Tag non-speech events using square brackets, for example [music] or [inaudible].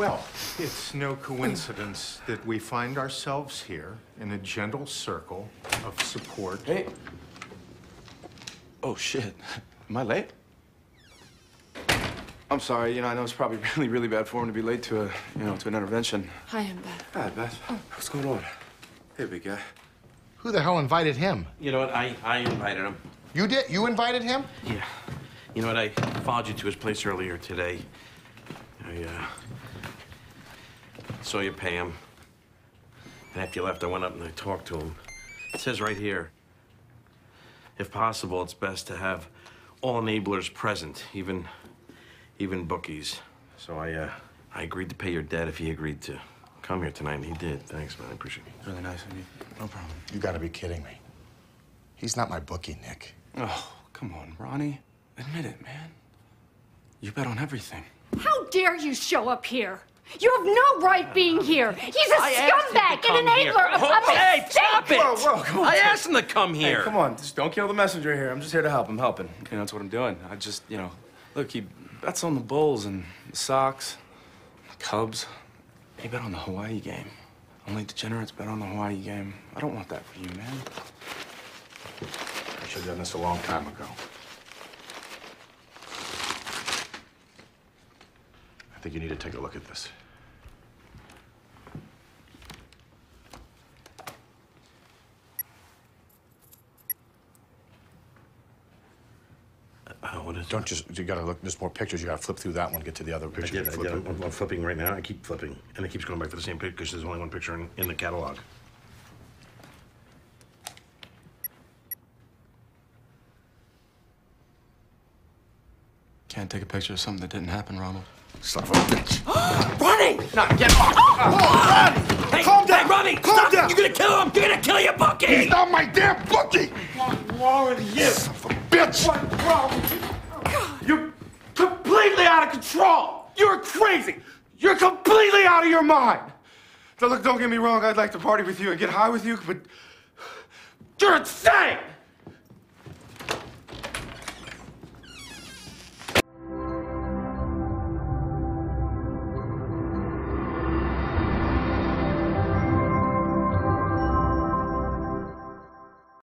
Well, it's no coincidence that we find ourselves here in a gentle circle of support. Hey. Oh, shit. Am I late? I'm sorry. You know, I know it's probably [laughs] really, really bad form to be late to a, you know, to an intervention. Hi, I'm Beth. Hi, Beth. What's going on? Hey, big guy. Who the hell invited him? You know what? I, I invited him. You did? You invited him? Yeah. You know what? I followed you to his place earlier today. I uh, saw you pay him. And after you left, I went up and I talked to him. It says right here, if possible, it's best to have all enablers present, even, even bookies. So I, uh, I agreed to pay your debt if he agreed to come here tonight, and he did. Thanks, man. I appreciate it. Really nice of you. No problem. You gotta be kidding me. He's not my bookie, Nick. Oh, come on, Ronny. Admit it, man. You bet on everything. How dare you show up here? You have no right being here. He's a I asked him to scumbag, come an here. enabler of Oh, a hey, mistake. stop it! Whoa, whoa, come on. I asked him to come here. Hey, come on. Just don't kill the messenger here. I'm just here to help. I'm helping. You know, that's what I'm doing. I just, you know, look, he bets on the Bulls and the Sox, the Cubs. He bet on the Hawaii game. Only degenerates bet on the Hawaii game. I don't want that for you, man. I should have done this a long time ago. I think you need to take a look at this. Uh, what is Don't just, you gotta look, there's more pictures. You gotta flip through that one, get to the other I picture. did, I flip did. it. I'm, I'm flipping right now. I keep flipping, and it keeps going back to the same picture because there's only one picture in, in the catalog. Can't take a picture of something that didn't happen, Ronald. Son of a bitch. [gasps] Ronny! No, get off! [gasps] Ronny! Hey, Calm down. Hey, Ronny! Calm stop! down. You're gonna kill him! You're gonna kill your bookie! He's not my damn bookie! What's wrong with you? Son of a bitch! What's wrong with you? You're completely out of control! You're crazy! You're completely out of your mind! Now, look, don't get me wrong. I'd like to party with you and get high with you, but You're insane!